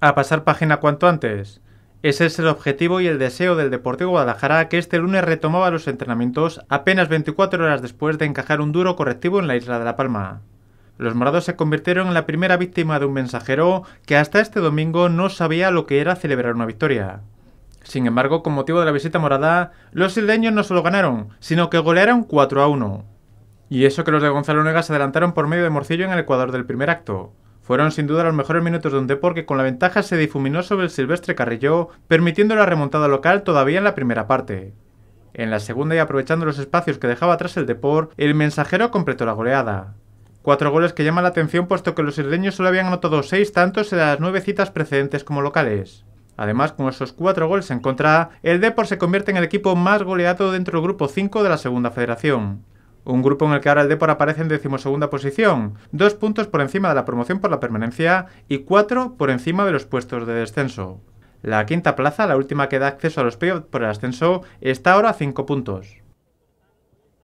a pasar página cuanto antes. Ese es el objetivo y el deseo del Deportivo Guadalajara que este lunes retomaba los entrenamientos apenas 24 horas después de encajar un duro correctivo en la isla de La Palma. Los morados se convirtieron en la primera víctima de un mensajero que hasta este domingo no sabía lo que era celebrar una victoria. Sin embargo, con motivo de la visita morada, los isleños no solo ganaron, sino que golearon 4 a 1. Y eso que los de Gonzalo Nega se adelantaron por medio de Morcillo en el Ecuador del primer acto. Fueron sin duda los mejores minutos de un Depor que con la ventaja se difuminó sobre el Silvestre Carrillo, permitiendo la remontada local todavía en la primera parte. En la segunda y aprovechando los espacios que dejaba atrás el Depor, el mensajero completó la goleada. Cuatro goles que llaman la atención puesto que los isleños solo habían anotado seis tantos en las nueve citas precedentes como locales. Además, con esos cuatro goles en contra, el Depor se convierte en el equipo más goleado dentro del grupo 5 de la segunda federación. Un grupo en el que ahora el Depor aparece en decimosegunda posición, dos puntos por encima de la promoción por la permanencia y cuatro por encima de los puestos de descenso. La quinta plaza, la última que da acceso a los playoffs por el ascenso, está ahora a cinco puntos.